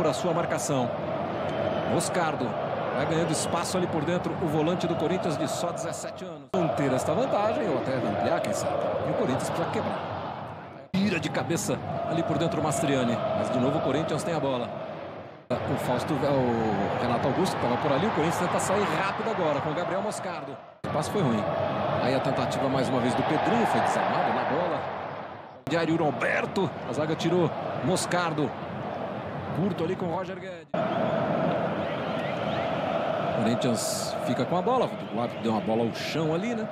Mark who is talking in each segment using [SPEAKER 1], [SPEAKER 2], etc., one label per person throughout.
[SPEAKER 1] por a sua marcação. Moscardo vai ganhando espaço ali por dentro o volante do Corinthians de só 17 anos. Manter esta vantagem ou até ampliar, quem sabe. E o Corinthians precisa quebrar. Tira de cabeça ali por dentro o Mastriani. Mas de novo o Corinthians tem a bola. O Fausto, o Renato Augusto estava por ali. O Corinthians tenta sair rápido agora com o Gabriel Moscardo. O passe foi ruim. Aí a tentativa mais uma vez do Pedrinho foi desarmado na bola. Diário Roberto. A zaga tirou Moscardo. Curto ali com o Roger Guedes. Corinthians fica com a bola. O árbitro deu uma bola ao chão ali, né?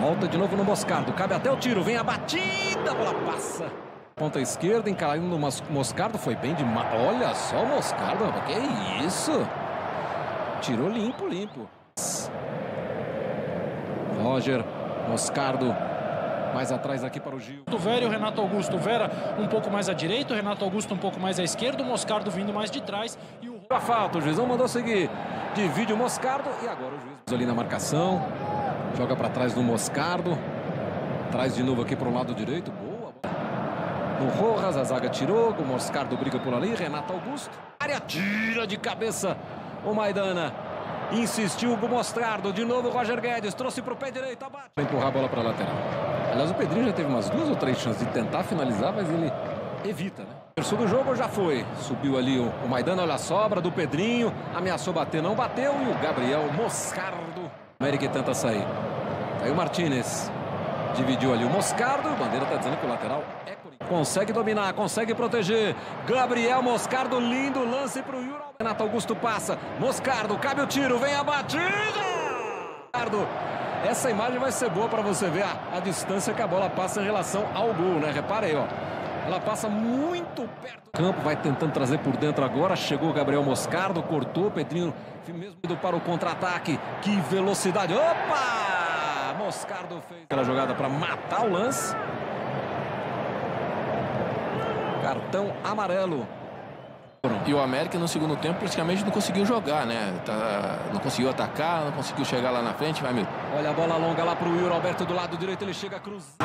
[SPEAKER 1] Volta de novo no Moscardo. Cabe até o tiro. Vem a batida. A bola passa. Ponta esquerda, encaindo no Moscardo. Foi bem demais. Olha só o Moscardo. Que isso? Tirou limpo, limpo. Roger, Moscardo. Mais atrás aqui para o Gil.
[SPEAKER 2] O Vera e o Renato Augusto. O Vera um pouco mais à direita, o Renato Augusto um pouco mais à esquerda, o Moscardo vindo mais de trás. E o...
[SPEAKER 1] A falta, o juizão mandou seguir. Divide o Moscardo e agora o juiz ali na marcação. Joga para trás do Moscardo. Traz de novo aqui para o lado direito. Boa. No Rojas, a zaga tirou. O Moscardo briga por ali. Renato Augusto. Área tira de cabeça o Maidana. Insistiu o Moscardo. De novo Roger Guedes. Trouxe para o pé direito. Abate. Empurrar a bola para a lateral. Aliás, o Pedrinho já teve umas duas ou três chances de tentar finalizar, mas ele evita, né? Terço do jogo já foi. Subiu ali o, o Maidana. Olha a sobra do Pedrinho. Ameaçou bater, não bateu. E o Gabriel Moscardo. Eric tenta sair. Aí o Martinez. Dividiu ali o Moscardo. O Bandeira está dizendo que o lateral é Consegue dominar, consegue proteger. Gabriel Moscardo, lindo lance para o Yuri. Renato Augusto passa. Moscardo, cabe o tiro, vem a batida. Moscardo. Essa imagem vai ser boa para você ver a, a, distância que a bola passa em relação ao gol, né? Repare aí, ó. Ela passa muito perto. O campo vai tentando trazer por dentro agora. Chegou Gabriel Moscardo, cortou. Pedrinho mesmo para o contra-ataque. Que velocidade. Opa! Moscardo fez aquela jogada para matar o lance. Cartão amarelo.
[SPEAKER 3] E o América no segundo tempo praticamente não conseguiu jogar, né? Tá, não conseguiu atacar, não conseguiu chegar lá na frente, vai.
[SPEAKER 1] Olha a bola longa lá para o Will Alberto do lado direito, ele chega a cruzar.